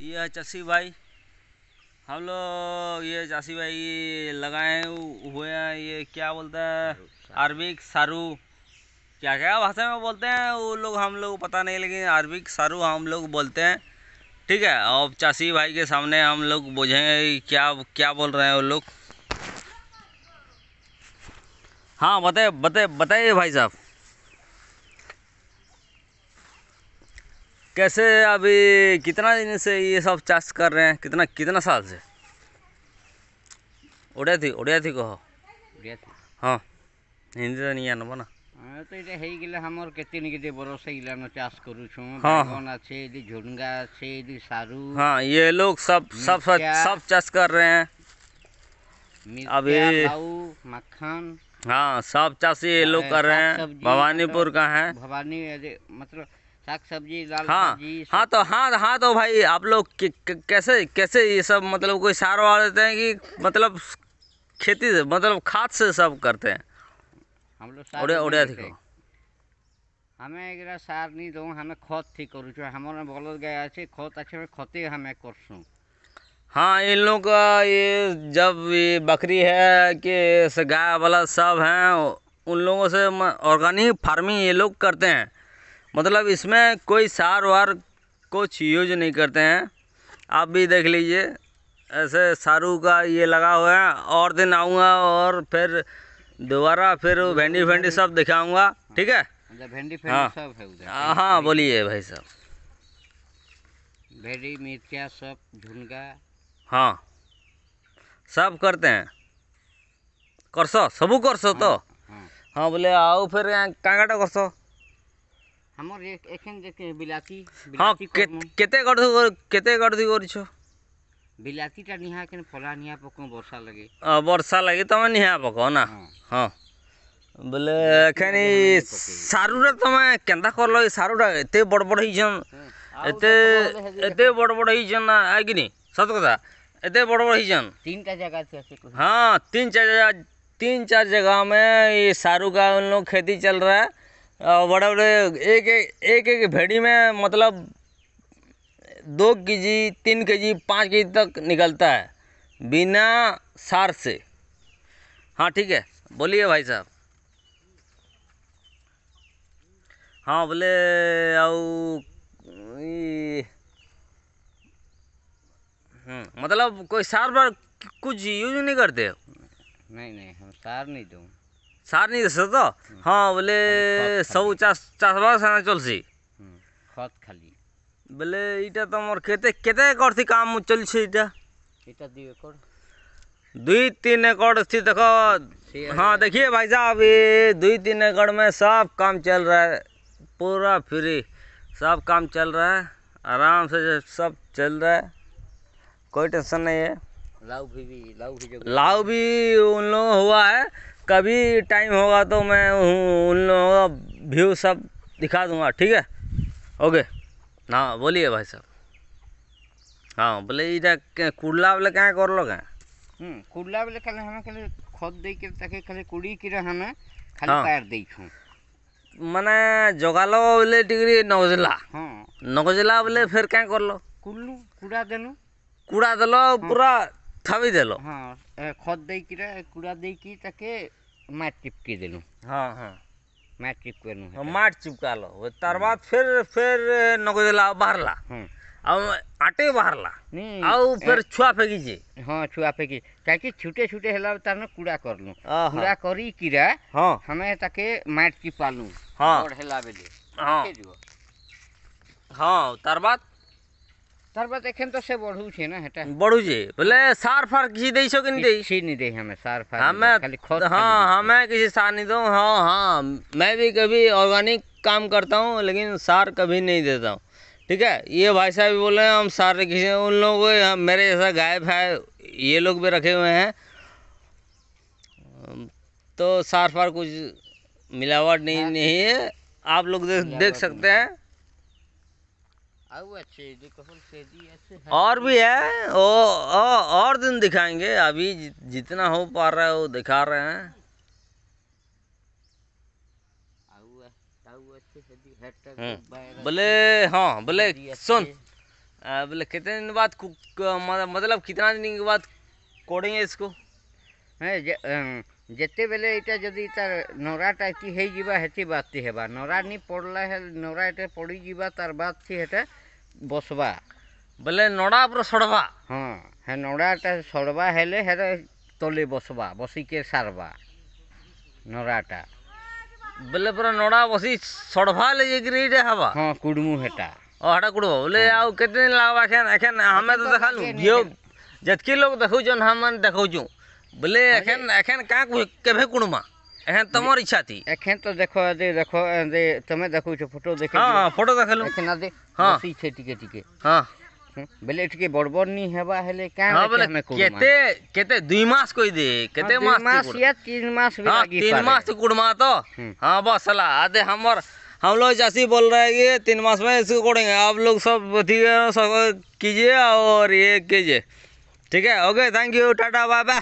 ये है चसी भाई हम लोग ये चासी भाई लगाए हुए हैं ये क्या बोलते हैं? अरबिक सारू। क्या क्या भाषा में बोलते हैं वो लोग हम लोग पता नहीं लेकिन अरबिक सारू हम लोग बोलते हैं। ठीक है और चासी भाई के सामने हम लोग बुझेंगे क्या क्या बोल रहे हैं वो लोग। हाँ बताए बताइए बताइए भाई साहब। कैसे अभी कितना दिन से ये सब चार्ज कर रहे हैं? कितना कितना साल से? उड़िया थी उड़िया थी कहो। हाँ। हिंदी तो नहीं आना बना। आनब ना তো এটা হয়ে গেলে कितने কেতে নিকে যে चास ইলানো চাষ করুছু বাগান আছে এদি झुंगा আছে এদি सारू। हाँ ये लोग सब सब सब चास कर रहे हैं। अभी ये मक्खन। हाँ सब चासी ये लोग कर रहे हैं। भवानीपुर का है। भवानी मतलब साग सब्ज़ी लाल हाँ। सब्ज़ी, हाँ तो हाँ हाँ तो भाई आप लोग कैसे कैसे ये सब मतलब कोई सार वार देते हैं कि मतलब खेती से मतलब खाद से सब करते हैं? हम लोग ओडिया ओडिया थी हमें एक सार नहीं दो हमें खत थी करूँ। हमारे बलद गाय अच्छे खत अच्छे खते हमें कर सूँ हाँ इन लोगों का ये जब ये बकरी है कि गाय वाला सब हैं उन लोगों से ऑर्गेनिक फ़ार्मिंग ये लोग करते हैं। मतलब इसमें कोई सार वार कुछ यूज़ नहीं करते हैं। आप भी देख लीजिए ऐसे सारू का ये लगा हुआ है और दिन आऊँगा और फिर दोबारा फिर भेंडी भेंडी सब दिखाऊँगा ठीक है? मतलब भेंडी हाँ। सब है हाँ, हाँ बोलिए भाई साहब। भेंडी मिर्चा सब झुनका हाँ। सब करते हैं। करसो? सबू करसो तो? हाँ, हाँ।, हाँ बोले आओ फिर कांगाटा करसो। हमर एखन बिलाती हाँ, बिलाती निहा फला निहा पको वर्षा लगे। आ वर्षा लगे निहा पको ना? हाँ। बोले एखन सारुरे तमे केंदा एते बड़ बड़ हाँ, एते एते बड़ बड़ ना कि सत कथा एते बड़ बड़ तीन तीनटा जगह हाँ तीन चार जगह तीन चार जगह में ये सारू का उन लोग खेती चल रहा है। बड़े बड़े एक एक एक भेड़ी में मतलब दो के जी तीन के जी पाँच के जी तक निकलता है, बिना सार से। हाँ ठीक है। बोलिए भाई साहब। हाँ बोले और हम्म, मतलब कोई सार पर कुछ यूज़ नहीं करते? नहीं नहीं, हम सार नहीं दूँ। ସାର୍ ନି ଦେସ ତ ହଁ ବୋଲେ ସବୁ ଚାଷ ଚାଷବାସ ହେନା ଚଲ୍ସି ଖତ ଖାଲି ବୋଲେ ଇଟା ତମର କେତେ କେତେ ଏକର୍ ଥି କାମ ଚଲିଛେ ଇଟା ଇଟା ଦୁଇ ଏକର୍ ଦୁଇ तीन एकड़ थी देखो। हाँ देखिए भाई साहब ये दुई तीन एकड़ में सब काम चल रहा है। पूरा फ्री सब काम चल रहा है। आराम से सब चल रहा है कोई टेंशन नहीं है। लाव भी, भी लाव भी लाव भी उन लोगों हुआ है कभी टाइम होगा तो मैं उन लोगों का व्यू सब दिखा दूँगा ठीक है? ओके हाँ बोलिए भाई साहब। हाँ बोले इधर कुड़ला बोले क्या कर लो क्या हम्म, कुड़ला बोले कल हमें कल खोद दे के ताकि कल कुड़ी की हमें खाली हाँ। पैर दे छू माने जगालो बोले टिकरी नगजला हाँ। नगजला बोले फिर क्या कर लो कुल्लू कूड़ा दिलू। कूड़ा देलो पूरा हाँ। ଥାବି ଦେଲ ହଁ ଏ ଖତ ଦେଇକିରି କୁଡ଼ା ଦେଇକି ତାକେ ମାଟି ଚିପକି ଦେଲୁ ହଁ ହଁ ମାଟି ଚିପକେଲୁ ମାଟ ଚିପକାଲ ତାର ବାଦ ଫେର ଫେର ନଗଜିଲା ବାହାରଲା ହଁ ଆଉ ଆଟେ ବାହାରଲା ନି ଆଉ ଫେର ଛୁଆ ଫେକିଛେ ହଁ ଛୁଆ ଫେକି କାହିଁକି ଛୁଟେ ଛୁଟେ ହେଲା ତାର କୁଡ଼ା କରଲୁ ଓହୋ। କୁଡ଼ା କରିକିରା ହଁ ଆମେ ତାକେ ମାଟି ଚିପାଲୁ ହଁ। ବଡ଼ ହେଲା ବେଲେ ହଁ ହେଇଯିବ। ହଁ ତାର ବାଦ তারপর এখন তো সে বড়ুছে না এটা বড়ুছে বলে সার ফার কিছু দেইছো কি দেই সি নি দেই हमें সার ফার हमें खाली खत हाँ हमें किसी सार नहीं दूँ हाँ हाँ मैं भी कभी ऑर्गेनिक काम करता हूँ लेकिन सार कभी नहीं देता हूँ ठीक है ये भाई साहब बोले रहे हैं हम सारे किसी उन लोगों को मेरे जैसा गायब है ये लोग भी रखे हुए हैं तो सार फार कुछ मिलावट नहीं नहीं है आप लोग देख सकते हैं और भी है? ओ, ओ, और दिन दिखाएँगे। अभी जितना हो पा रहा है वो दिखा रहे हैं। हम्म। बोले हाँ बोले सुन। बोले कितने दिन बाद मतलब कितना दिन के बाद कोड़ेंगे इसको? ଯେତେ ବେଲେ ଏଇଟା ଯଦି ତାର ନରାଟା ଏଠି ହେଇଯିବା ହେଥି ବାଦତି ହେବା ନରା ନି ପଡ଼ଲା ନରା ଏଟା ପଡ଼ିଯିବା ତାର ବାଦତି ହେଟା बसवा बोले नड़ा पर सड़वा हाँ हे नड़ाटा सड़वा हेले हे तले बसवा बसिक सारवा नड़ाटा बोले पूरा नड़ा बस सड़वा ले हवा हाँ कुडमु हेटा ओ हटा कुड़ब बोले आउ के लगवा खेन एखेन हमें तो देखा घो जितकी लोग देखुन हम देखो बोले एखेन एखेन क्या कुड़मा एहन तमर इच्छा थी। एखन तो देखो दे देखो दे तमे देखो छ फ़ोटो देखे हाँ फ़ोटो देखल एखन दे हाँ। सी छे टिके टिके। हाँ। बले टिके बड़बड़ नी हेबा हेले का हाँ केते केते 2 मास कोइ दे केते हाँ, मास 2 मास या 3 मास भी हाँ, लागी हाँ मास कुड़मा तो। हाँ। बस ला आदे हमर हम लोग जैसी बोल रहे हैं कि तीन मास में इसको कोड़ेंगे आप लोग सब ठीक है कीजिए और ये कीजिए। ठीक है okay thank you Tata Baba